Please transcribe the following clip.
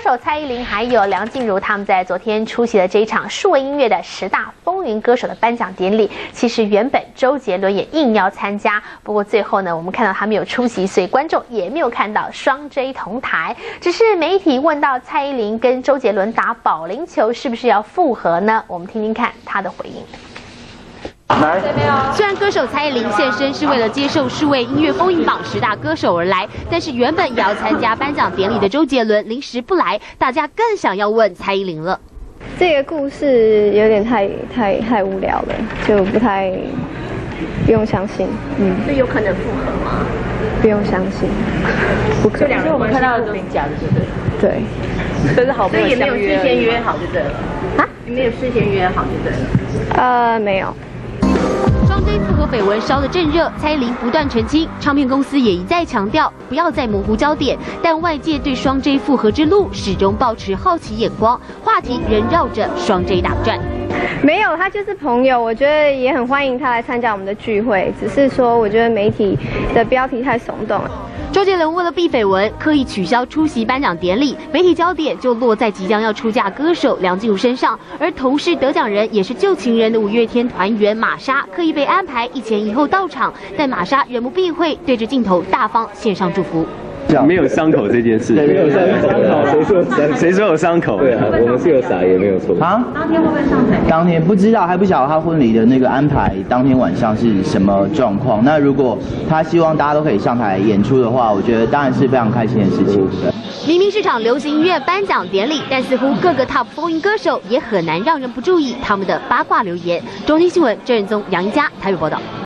手蔡依林还有梁静茹，他们在昨天出席了这一场数位音乐的十大风云歌手的颁奖典礼。其实原本周杰伦也应邀参加，不过最后呢，我们看到他没有出席，所以观众也没有看到双 J 同台。只是媒体问到蔡依林跟周杰伦打保龄球是不是要复合呢？我们听听看他的回应。虽然歌手蔡依林现身是为了接受数位音乐风云榜十大歌手而来，但是原本也要参加颁奖典礼的周杰伦临时不来，大家更想要问蔡依林了。这个故事有点太太太无聊了，就不太不用相信。嗯，这有可能复合吗？不用相信，不可能。所以我们看到的都是假的，对不对？对，都是好朋友所以也没有事先约好就对了。啊？你没有事先约好就对了。呃，没有。双 J 复合绯闻烧得正热，蔡依林不断澄清，唱片公司也一再强调不要再模糊焦点，但外界对双 J 复合之路始终保持好奇眼光，话题仍绕着双 J 打转。没有，他就是朋友，我觉得也很欢迎他来参加我们的聚会，只是说我觉得媒体的标题太耸动了。周杰伦为了避绯闻，刻意取消出席颁奖典礼，媒体焦点就落在即将要出嫁歌手梁静茹身上。而同是得奖人，也是旧情人的五月天团员玛莎，刻意被安排一前一后到场，但玛莎仍不避讳，对着镜头大方献上祝福。没有伤口这件事，没有伤口，谁说伤？谁说有伤口？对啊，我们是有撒也没有错啊。当天会不会上台？当天不知道，还不晓得他婚礼的那个安排，当天晚上是什么状况。那如果他希望大家都可以上台演出的话，我觉得当然是非常开心的事情。明明是场流行音乐颁奖典礼，但似乎各个 TOP 风云歌手也很难让人不注意他们的八卦留言。中天新闻郑仁宗、杨一佳台北报道。